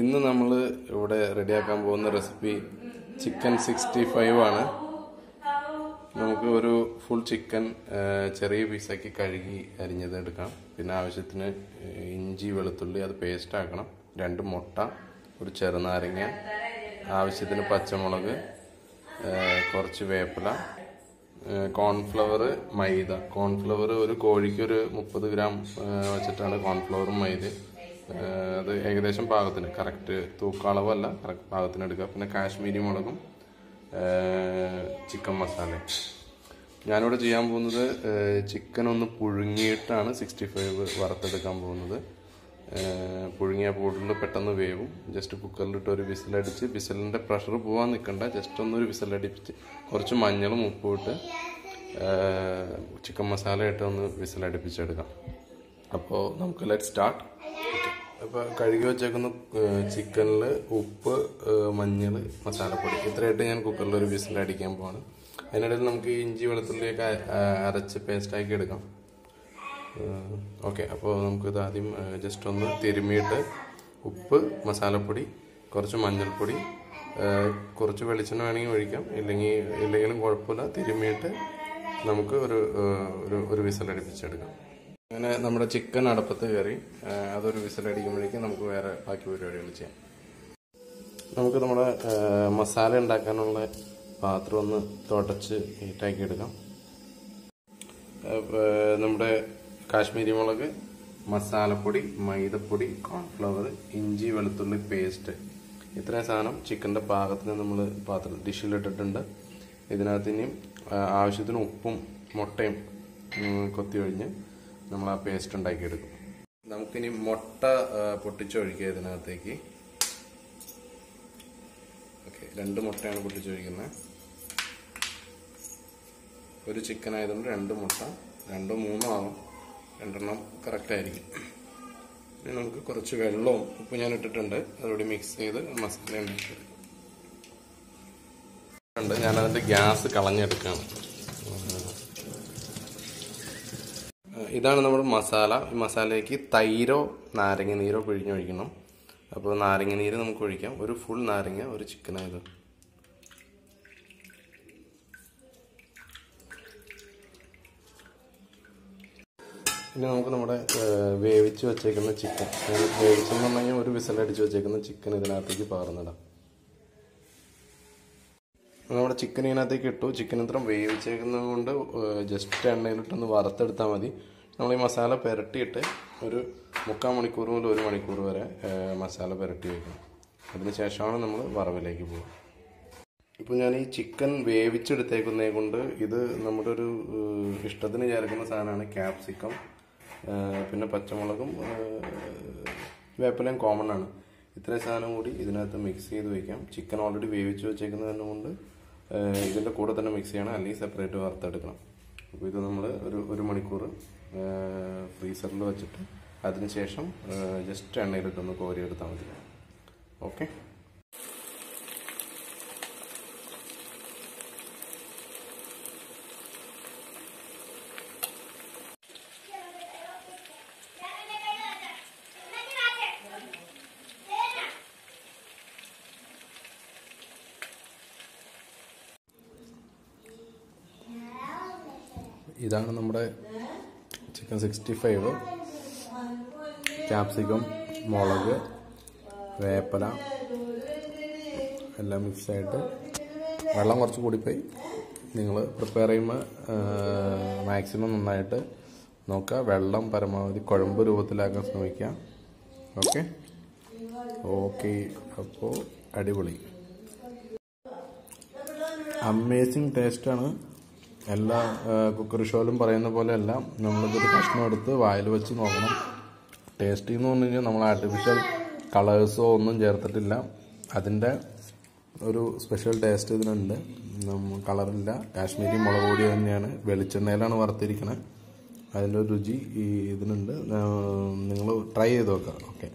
ഇന്ന് നമ്മൾ ഇവിടെ റെഡിയാക്കാൻ പോകുന്ന റെസിപ്പി ചിക്കൻ സിക്സ്റ്റി ഫൈവ് ആണ്. നമുക്ക് ഒരു ഫുൾ ചിക്കൻ ചെറിയ പീസാക്കി കഴുകി അരിഞ്ഞത് എടുക്കാം. പിന്നെ ആവശ്യത്തിന് ഇഞ്ചി വെളുത്തുള്ളി അത് പേസ്റ്റ് ആക്കണം. രണ്ട് മുട്ട ഒരു ചെറുനാരങ്ങ ആവശ്യത്തിന് പച്ചമുളക് കുറച്ച് വേപ്പില കോൺഫ്ലവർ മൈദ. കോൺഫ്ലവർ ഒരു കോഴിക്ക് ഒരു മുപ്പത് ഗ്രാം വെച്ചിട്ടാണ് കോൺഫ്ലവറും മൈദ. അത് ഏകദേശം പാകത്തിന്. കറക്റ്റ് തൂക്കളവല്ല കറക്റ്റ് പാകത്തിന് എടുക്കുക. പിന്നെ കാശ്മീരി മുളകും ചിക്കൻ മസാല ഞാനിവിടെ ചെയ്യാൻ പോകുന്നത് ചിക്കൻ ഒന്ന് പുഴുങ്ങിയിട്ടാണ് സിക്സ്റ്റി ഫൈവ് വറുത്തെടുക്കാൻ പോകുന്നത്. പുഴുങ്ങിയ കൂടുതൽ പെട്ടെന്ന് വേവും. ജസ്റ്റ് കുക്കറിലിട്ട് ഒരു വിസിലടിച്ച് വിസിലിന്റെ പ്രഷർ പോകാൻ നിൽക്കണ്ട ജസ്റ്റ് ഒന്നൊരു വിസിലടിപ്പിച്ച് കുറച്ച് മഞ്ഞളും ഉപ്പും ഇട്ട് ചിക്കൻ മസാല ഇട്ട് ഒന്ന് വിസിലടിപ്പിച്ചെടുക്കാം. അപ്പോൾ നമുക്ക് ലെറ്റ് സ്റ്റാർട്ട് അപ്പോൾ കഴുകി വെച്ചേക്കുന്ന ചിക്കനിൽ ഉപ്പ് മഞ്ഞൾ മസാലപ്പൊടി. ഇത്രയായിട്ട് ഞാൻ കുക്കറിൽ ഒരു വിസിലടിക്കാൻ പോവാണ്. അതിനിടയിൽ നമുക്ക് ഇഞ്ചി വെളുത്തുള്ളിയൊക്കെ അരച്ച് പേസ്റ്റാക്കി എടുക്കാം. ഓക്കെ. അപ്പോൾ നമുക്കിത് ആദ്യം ജസ്റ്റ് ഒന്ന് തിരുമിയിട്ട് ഉപ്പ് മസാലപ്പൊടി കുറച്ച് മഞ്ഞൾപ്പൊടി കുറച്ച് വെളിച്ചെണ്ണ വേണമെങ്കിൽ ഒഴിക്കാം. ഇല്ലെങ്കിൽ ഇല്ലെങ്കിലും കുഴപ്പമില്ല. തിരുമിയിട്ട് നമുക്ക് ഒരു ഒരു വിസൽ വിസലടിപ്പിച്ചെടുക്കാം അങ്ങനെ നമ്മുടെ ചിക്കൻ അടുപ്പത്ത് കയറി അതൊരു വിസലടിക്കുമ്പോഴേക്കും നമുക്ക് വേറെ ബാക്കി പരിപാടികൾ ചെയ്യാം. നമുക്ക് നമ്മുടെ മസാല ഉണ്ടാക്കാനുള്ള പാത്രം ഒന്ന് തുടച്ച് ഹീറ്റാക്കി എടുക്കാം. നമ്മുടെ കാശ്മീരി മുളക് മസാലപ്പൊടി മൈദപ്പൊടി കോൺഫ്ലവർ ഇഞ്ചി വെളുത്തുള്ളി പേസ്റ്റ് ഇത്രയും സാധനം ചിക്കന്റെ പാകത്തിന് നമ്മൾ പാത്രം ഡിഷിലിട്ടിട്ടുണ്ട് ഇതിനകത്ത് ഇനിയും ആവശ്യത്തിന് ഉപ്പും മുട്ടയും കൊത്തി ഒഴിഞ്ഞ് നമ്മൾ ആ പേസ്റ്റ് ഉണ്ടാക്കിയെടുക്കും. നമുക്കിനി മുട്ട പൊട്ടിച്ചൊഴിക്കുക ഇതിനകത്തേക്ക്. ഓക്കെ രണ്ട് മുട്ടയാണ് പൊട്ടിച്ചൊഴിക്കുന്നത് ഒരു ചിക്കൻ ആയതുകൊണ്ട് രണ്ട് മുട്ട രണ്ടോ മൂന്നോ ആവും. രണ്ടെണ്ണം കറക്റ്റായിരിക്കും ഇനി നമുക്ക് കുറച്ച് വെള്ളവും ഉപ്പ് ഞാൻ ഇട്ടിട്ടുണ്ട്. അതോടെ മിക്സ് ചെയ്ത് മസാല ഉണ്ടാക്കി ഞാനതിന്റെ ഗ്യാസ് കളഞ്ഞെടുക്കുകയാണ് ഇതാണ് നമ്മുടെ മസാല. ഈ മസാലയ്ക്ക് തൈരോ നാരങ്ങ നീരോ പിഴിഞ്ഞൊഴിക്കണം അപ്പോൾ നാരങ്ങ നീര് നമുക്ക് ഒഴിക്കാം. ഒരു ഫുൾ നാരങ്ങ ഒരു ചിക്കനായത് ഇനി നമുക്ക് നമ്മുടെ വേവിച്ച് വെച്ചേക്കുന്ന ചിക്കൻ വേവിച്ചെന്ന് പറഞ്ഞു കഴിഞ്ഞാൽ ഒരു വിസലടിച്ച് വെച്ചേക്കുന്ന ചിക്കൻ ഇതിനകത്തേക്ക് പാർന്നിടാം. നമ്മുടെ ചിക്കൻ ഇതിനകത്തേക്ക് ഇട്ടു. ചിക്കൻ ഇത്രയും വേവിച്ചേക്കുന്നത് കൊണ്ട് ജസ്റ്റ് എണ്ണയിലിട്ടൊന്ന് വറുത്തെടുത്താൽ മതി. നമ്മൾ ഈ മസാല പുരട്ടിയിട്ട് ഒരു മുക്കാൽ മണിക്കൂർ മുതൽ ഒരു മണിക്കൂർ വരെ മസാല പുരട്ടി വയ്ക്കണം അതിന് ശേഷമാണ് നമ്മൾ വറവിലേക്ക് പോകുക. ഇപ്പോൾ ഞാൻ ഈ ചിക്കൻ വേവിച്ചെടുത്തേക്കുന്നേ കൊണ്ട് ഇത് നമ്മുടെ ഒരു ഇഷ്ടത്തിന് ചേർക്കുന്ന സാധനമാണ് ക്യാപ്സിക്കം. പിന്നെ പച്ചമുളകും വേപ്പിലയും കോമൺ ആണ്. ഇത്രയും സാധനം കൂടി ഇതിനകത്ത് മിക്സ് ചെയ്ത് വയ്ക്കാം ചിക്കൻ ഓൾറെഡി വേവിച്ച് വെച്ചേക്കുന്നത് കൊണ്ട് ഇതിന്റെ കൂടെ തന്നെ മിക്സ് ചെയ്യണം. അല്ലെങ്കിൽ സെപ്പറേറ്റ് വറുത്തെടുക്കണം. അപ്പോൾ ഇത് നമ്മൾ ഒരു ഒരു മണിക്കൂർ ഫ്രീസറിൽ വെച്ചിട്ട് അതിനുശേഷം ജസ്റ്റ് എണ്ണയിലിട്ടൊന്ന് കോരിയെടുത്താൽ മതി. ഓക്കെ? ഇതാണ് നമ്മുടെ ചിക്കൻ സിക്സ്റ്റി ഫൈവ് ക്യാപ്സിക്കം മുളക് വേപ്പല എല്ലാം മിക്സായിട്ട് വെള്ളം കുറച്ച് കൂടിപ്പോയി. നിങ്ങൾ പ്രിപ്പയർ ചെയ്യുമ്പോൾ മാക്സിമം നന്നായിട്ട് നോക്കുക. വെള്ളം പരമാവധി കുഴമ്പ് രൂപത്തിലാക്കാൻ ശ്രമിക്കുക. ഓക്കെ ഓക്കെ അപ്പോൾ അടിപൊളി. അമേസിങ് ടേസ്റ്റാണ് എല്ലാ കുക്കറി ഷോയിലും പറയുന്ന പോലെ അല്ല നമ്മളിതൊരു കഷ്ണം എടുത്ത് വായിൽ വെച്ച് നോക്കണം. ടേസ്റ്റി എന്ന് പറഞ്ഞു കഴിഞ്ഞാൽ നമ്മൾ ആർട്ടിഫിഷ്യൽ കളേഴ്സോ ഒന്നും ചേർത്തിട്ടില്ല. അതിന്റെ ഒരു സ്പെഷ്യൽ ടേസ്റ്റ് ഇതിനുണ്ട്. കളറില്ല കാശ്മീരി മുളക് പൊടി തന്നെയാണ്. വെളിച്ചെണ്ണയിലാണ് വറുത്തിരിക്കുന്നത് അതിന്റെ രുചി ഈ ഇതിനുണ്ട്. നിങ്ങൾ ട്രൈ ചെയ്ത് നോക്കുക ഓക്കെ